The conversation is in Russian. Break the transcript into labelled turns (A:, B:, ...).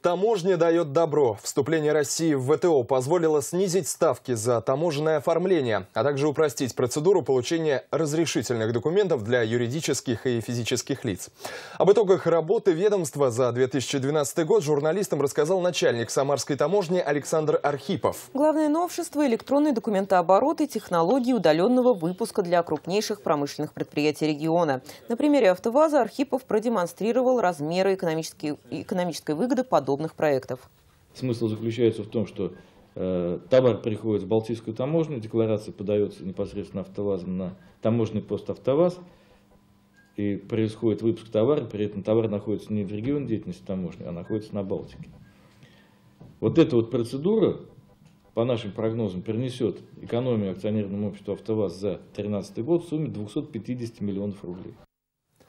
A: Таможня дает добро. Вступление России в ВТО позволило снизить ставки за таможенное оформление, а также упростить процедуру получения разрешительных документов для юридических и физических лиц. Об итогах работы ведомства за 2012 год журналистам рассказал начальник Самарской таможни Александр Архипов.
B: Главное новшество – электронный документооборот и технологии удаленного выпуска для крупнейших промышленных предприятий региона. На примере «АвтоВАЗа» Архипов продемонстрировал размеры экономической выгоды подобных проектов.
C: Смысл заключается в том, что э, товар приходит в Балтийскую таможню, декларация подается непосредственно автовазом на таможенный пост «АвтоВАЗ», и происходит выпуск товара, при этом товар находится не в регионе деятельности таможни, а находится на Балтике. Вот эта вот процедура, по нашим прогнозам, принесет экономию акционерному обществу «АвтоВАЗ» за 2013 год в сумме 250 миллионов рублей.